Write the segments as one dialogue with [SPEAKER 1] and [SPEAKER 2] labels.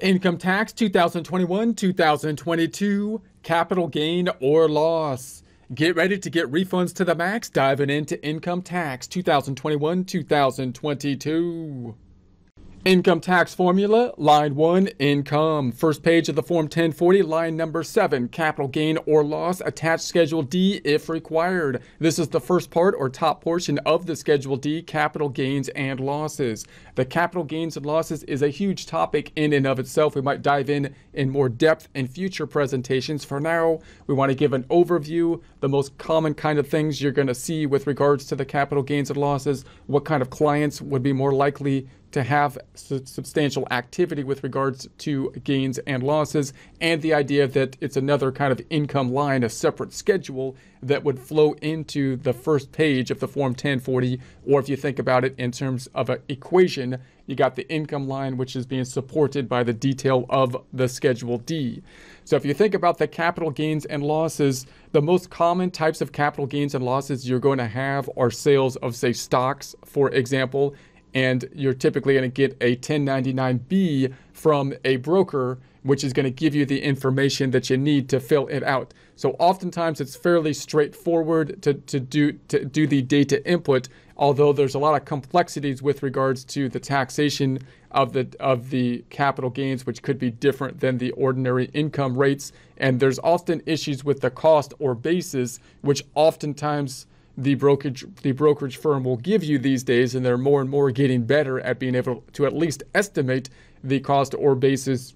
[SPEAKER 1] Income tax 2021 2022, capital gain or loss. Get ready to get refunds to the max diving into income tax 2021 2022. Income tax formula, line 1, income. First page of the Form 1040, line number 7, capital gain or loss, attached Schedule D if required. This is the first part or top portion of the Schedule D, capital gains and losses. The capital gains and losses is a huge topic in and of itself. We might dive in in more depth in future presentations. For now, we want to give an overview, the most common kind of things you're going to see with regards to the capital gains and losses, what kind of clients would be more likely to have su- substantial activity with regards to gains and losses, and the idea that it's another kind of income line, a separate schedule that would flow into the first page of the Form 1040, or if you think about it in terms of an equation, you got the income line, which is being supported by the detail of the Schedule D. So if you think about the capital gains and losses, the most common types of capital gains and losses you're going to have are sales of, say, stocks, for example, and you're typically going to get a 1099B from a broker, which is going to give you the information that you need to fill it out. So oftentimes it's fairly straightforward to, to do to do the data input, although there's a lot of complexities with regards to the taxation of the of the capital gains, which could be different than the ordinary income rates. And there's often issues with the cost or basis, which oftentimes the brokerage the brokerage firm will give you these days, and they're more and more getting better at being able to at least estimate the cost or basis.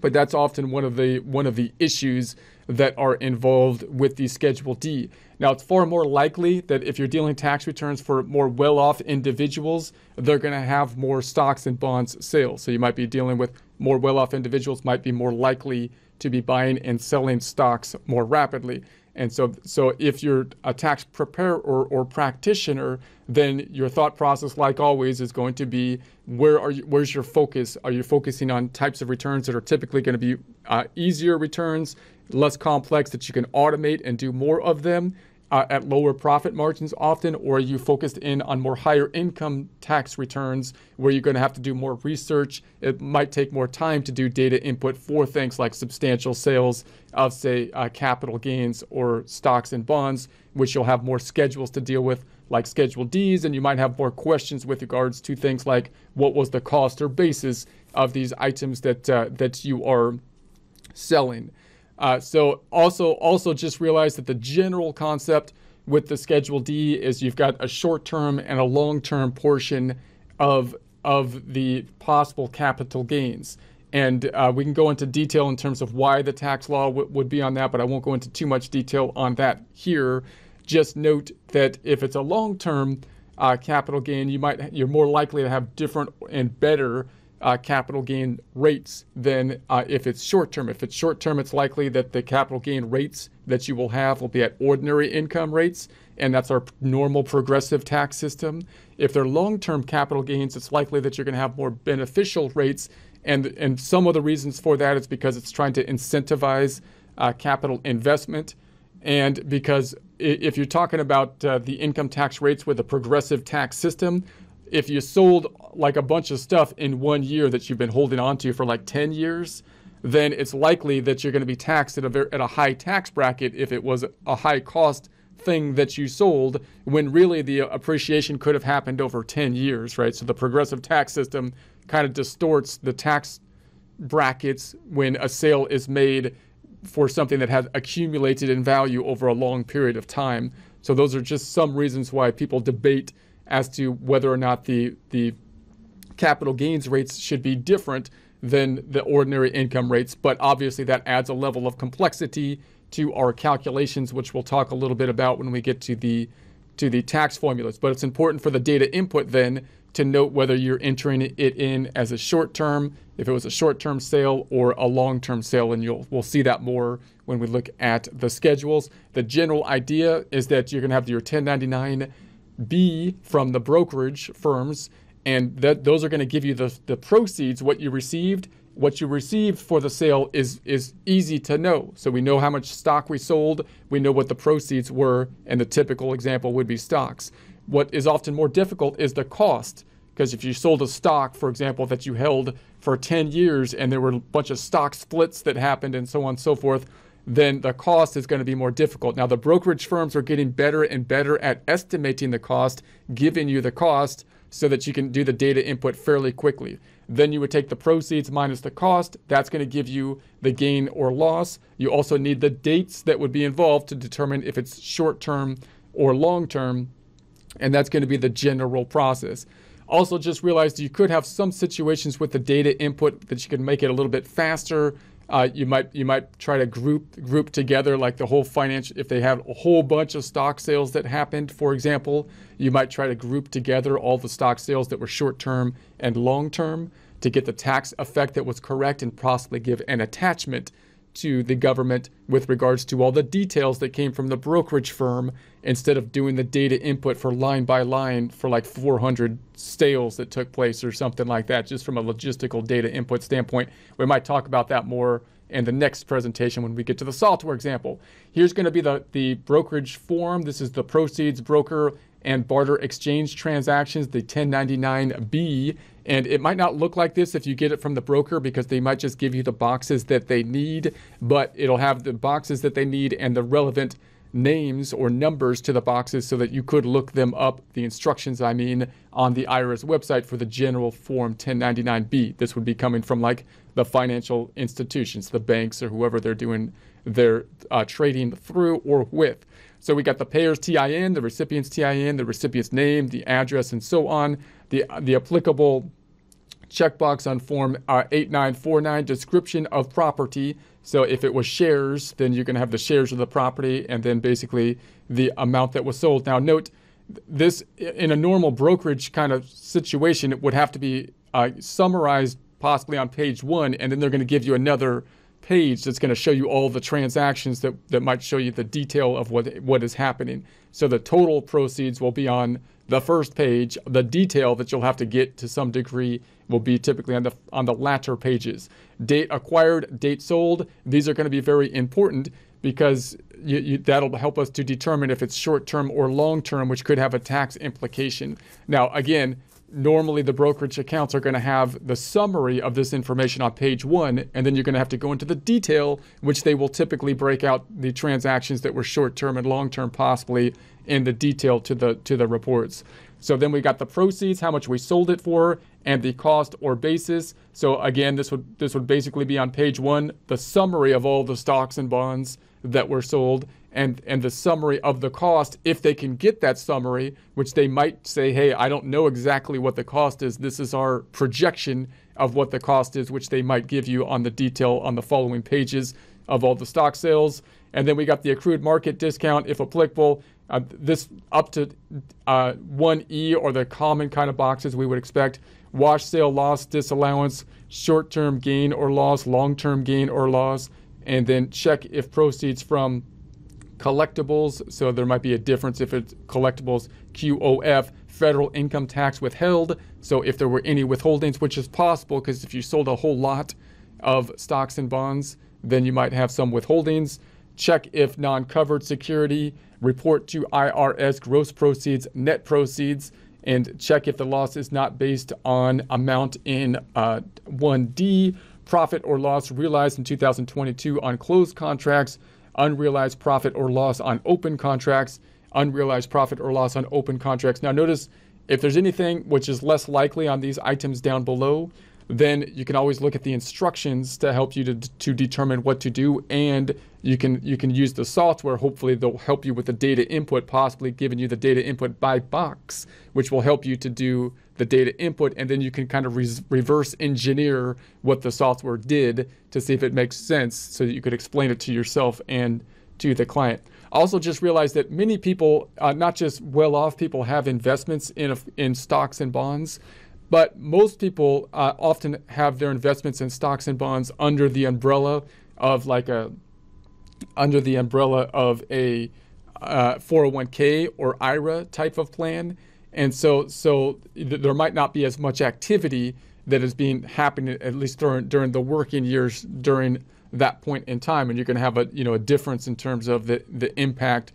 [SPEAKER 1] But that's often one of the one of the issues that are involved with the Schedule D. Now, it's far more likely that if you're dealing tax returns for more well-off individuals, they're going to have more stocks and bonds sales. So you might be dealing with more well-off individuals, might be more likely to be buying and selling stocks more rapidly. And so, so if you're a tax preparer or, or practitioner, then your thought process, like always, is going to be where are you, where's your focus? Are you focusing on types of returns that are typically going to be uh, easier returns, less complex, that you can automate and do more of them? Uh, at lower profit margins often, or are you focused in on more higher income tax returns where you're going to have to do more research? It might take more time to do data input for things like substantial sales of, say, uh, capital gains or stocks and bonds, which you'll have more schedules to deal with, like Schedule Ds, and you might have more questions with regards to things like what was the cost or basis of these items that uh, that you are selling. Uh, so also also just realize that the general concept with the Schedule D is you've got a short-term and a long-term portion of of the possible capital gains. And uh, we can go into detail in terms of why the tax law would be on that, but I won't go into too much detail on that here. Just note that if it's a long-term uh, capital gain, you might you're more likely to have different and better uh, capital gain rates than uh, if it's short term. If it's short term, it's likely that the capital gain rates that you will have will be at ordinary income rates, and that's our normal progressive tax system. If they're long term capital gains, it's likely that you're going to have more beneficial rates. And, and some of the reasons for that is because it's trying to incentivize uh, capital investment. And because if you're talking about uh, the income tax rates with a progressive tax system, if you sold like a bunch of stuff in one year that you've been holding on to for like 10 years, then it's likely that you're going to be taxed at a, very, at a high tax bracket if it was a high cost thing that you sold when really the appreciation could have happened over 10 years, right? So the progressive tax system kind of distorts the tax brackets when a sale is made for something that has accumulated in value over a long period of time. So those are just some reasons why people debate as to whether or not the the capital gains rates should be different than the ordinary income rates. But obviously, that adds a level of complexity to our calculations, which we'll talk a little bit about when we get to the to the tax formulas. But it's important for the data input then to note whether you're entering it in as a short term, if it was a short term sale or a long term sale, and you'll we'll see that more when we look at the schedules. The general idea is that you're to have your 1099 B from the brokerage firms, and that those are going to give you the, the proceeds, what you received. What you received for the sale is is easy to know. So we know how much stock we sold, we know what the proceeds were, and the typical example would be stocks. What is often more difficult is the cost, because if you sold a stock, for example, that you held for 10 years and there were a bunch of stock splits that happened and so on and so forth, then the cost is going to be more difficult. Now, the brokerage firms are getting better and better at estimating the cost, giving you the cost so that you can do the data input fairly quickly. Then you would take the proceeds minus the cost. That's going to give you the gain or loss. You also need the dates that would be involved to determine if it's short term or long term. And that's going to be the general process. Also, just realized you could have some situations with the data input that you can make it a little bit faster. Uh, you might you might try to group group together like the whole financial. If they have a whole bunch of stock sales that happened, for example, you might try to group together all the stock sales that were short term and long term to get the tax effect that was correct and possibly give an attachment to the government with regards to all the details that came from the brokerage firm instead of doing the data input for line by line for like 400 sales that took place or something like that, just from a logistical data input standpoint. We might talk about that more in the next presentation when we get to the software example. Here's going to be the, the brokerage form. This is the proceeds broker and barter exchange transactions, the 1099B. And it might not look like this if you get it from the broker because they might just give you the boxes that they need, but it'll have the boxes that they need and the relevant names or numbers to the boxes so that you could look them up, the instructions, I mean, on the IRS website for the general form 1099B. This would be coming from like the financial institutions, the banks, or whoever they're doing their uh, trading through or with. So we got the payer's TIN, the recipient's TIN, the recipient's name, the address, and so on. The, the applicable checkbox on Form uh, 8949, description of property. So if it was shares, then you're going to have the shares of the property and then basically the amount that was sold. Now, note this in a normal brokerage kind of situation, it would have to be uh, summarized possibly on page one, and then they're going to give you another page that's going to show you all the transactions that, that might show you the detail of what what is happening. So the total proceeds will be on the first page. The detail that you'll have to get to some degree will be typically on the on the latter pages. Date acquired, date sold. These are going to be very important because you, you, that'll help us to determine if it's short term or long term, which could have a tax implication. Now, again, normally the brokerage accounts are going to have the summary of this information on page one, and then you're going to have to go into the detail, which they will typically break out the transactions that were short term and long term, possibly in the detail to the to the reports. So then we got the proceeds, how much we sold it for, and the cost or basis. So again, this would this would basically be on page one, the summary of all the stocks and bonds that were sold and and the summary of the cost if they can get that summary which they might say hey I don't know exactly what the cost is. This is our projection of what the cost is which they might give you on the detail on the following pages of all the stock sales. And then we got the accrued market discount if applicable. Uh, this up to uh, 1e or the common kind of boxes we would expect. Wash sale loss disallowance short-term gain or loss long-term gain or loss and then check if proceeds from collectibles. So there might be a difference if it's collectibles QOF, federal income tax withheld. So if there were any withholdings, which is possible because if you sold a whole lot of stocks and bonds, then you might have some withholdings. Check if non covered security, report to IRS gross proceeds, net proceeds, and check if the loss is not based on amount in uh, 1D profit or loss realized in 2022 on closed contracts, unrealized profit or loss on open contracts, unrealized profit or loss on open contracts. Now, notice if there's anything which is less likely on these items down below, then you can always look at the instructions to help you to, to determine what to do and you can you can use the software hopefully they'll help you with the data input possibly giving you the data input by box which will help you to do the data input and then you can kind of re- reverse engineer what the software did to see if it makes sense so that you could explain it to yourself and to the client also just realize that many people uh, not just well-off people have investments in in stocks and bonds but most people uh, often have their investments in stocks and bonds under the umbrella of like a under the umbrella of a uh, 401k or IRA type of plan. And so, so th- there might not be as much activity that is being happening at least during during the working years during that point in time, and you're going to have a you know a difference in terms of the the impact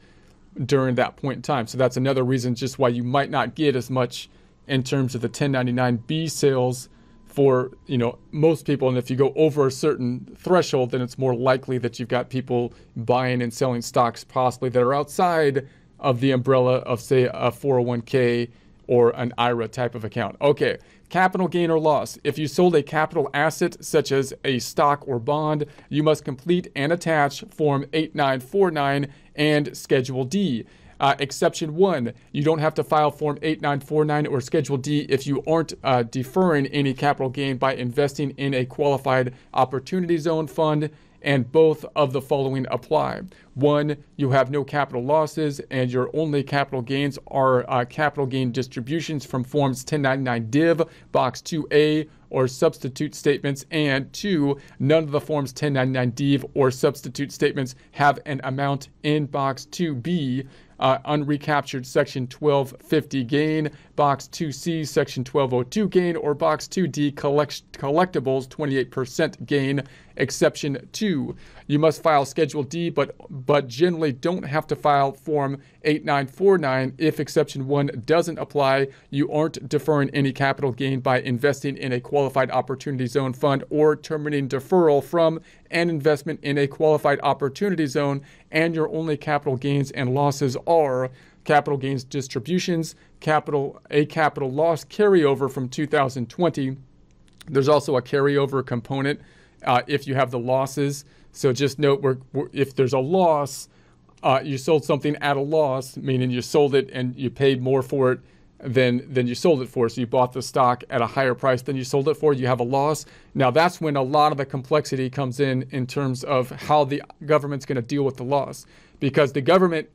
[SPEAKER 1] during that point in time. So that's another reason just why you might not get as much in terms of the 1099B sales for you know most people and if you go over a certain threshold then it's more likely that you've got people buying and selling stocks possibly that are outside of the umbrella of say a 401k or an IRA type of account. Okay, capital gain or loss. If you sold a capital asset such as a stock or bond, you must complete and attach Form 8949 and Schedule D. Uh, exception one, you don't have to file Form 8949 or Schedule D if you aren't uh, deferring any capital gain by investing in a qualified opportunity zone fund and both of the following apply. One, you have no capital losses, and your only capital gains are uh, capital gain distributions from Forms 1099 Div, Box 2A, or substitute statements. And two, none of the Forms 1099 Div or substitute statements have an amount in Box 2B uh, unrecaptured Section 1250 gain, Box 2C Section 1202 gain, or Box 2D collect- collectibles 28% gain. Exception 2. You must file Schedule D, but, but generally don't have to file Form 8949 if Exception 1 doesn't apply. You aren't deferring any capital gain by investing in a qualified opportunity zone fund or terminating deferral from an investment in a qualified opportunity zone, and your only capital gains and losses are capital gains distributions, capital a capital loss carryover from 2020. There's also a carryover component uh, if you have the losses. So just note where, if there's a loss, uh, you sold something at a loss, meaning you sold it and you paid more for it than than you sold it for. So you bought the stock at a higher price than you sold it for. You have a loss. Now that's when a lot of the complexity comes in in terms of how the government's going to deal with the loss, because the government,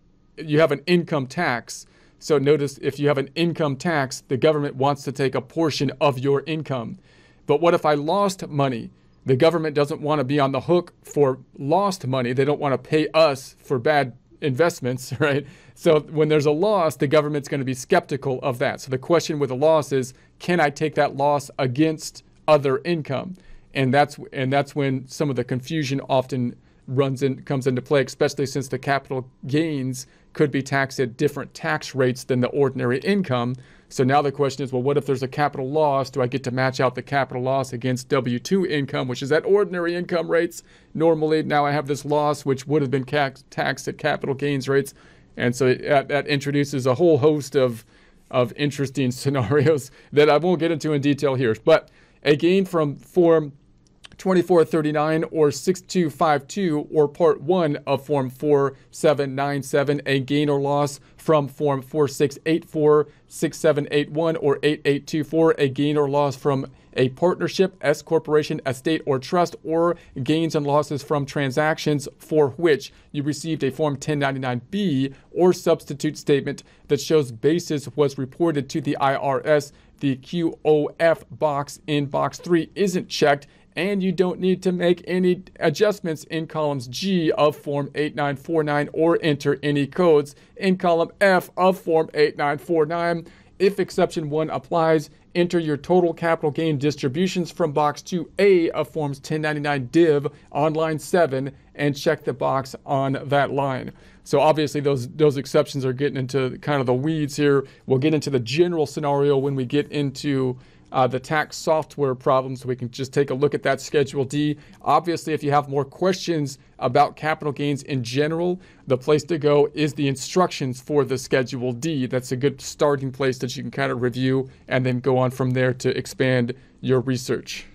[SPEAKER 1] you have an income tax. So notice if you have an income tax, the government wants to take a portion of your income. But what if I lost money? The government doesn't want to be on the hook for lost money. They don't want to pay us for bad investments, right? So when there's a loss, the government's going to be skeptical of that. So the question with a loss is, can I take that loss against other income? And that's and that's when some of the confusion often runs in comes into play, especially since the capital gains could be taxed at different tax rates than the ordinary income. So now the question is, well, what if there's a capital loss? Do I get to match out the capital loss against W 2 income, which is at ordinary income rates? Normally, now I have this loss, which would have been taxed at capital gains rates. And so it, that, that introduces a whole host of, of interesting scenarios that I won't get into in detail here. But a gain from Form 2439 or 6252 or Part 1 of Form 4797, a gain or loss from Form 4684, 6781, or 8824, a gain or loss from a partnership, S corporation, estate, or trust, or gains and losses from transactions for which you received a Form 1099B or substitute statement that shows basis was reported to the IRS. The QOF box in box 3 isn't checked and you don't need to make any adjustments in columns G of Form 8949 or enter any codes in column F of Form 8949. If exception 1 applies, enter your total capital gain distributions from box 2A of Forms 1099 div on line 7 and check the box on that line. So obviously those those exceptions are getting into kind of the weeds here. We'll get into the general scenario when we get into uh, the tax software problem so we can just take a look at that Schedule D. Obviously, if you have more questions about capital gains in general, the place to go is the instructions for the Schedule D. That's a good starting place that you can kind of review and then go on from there to expand your research.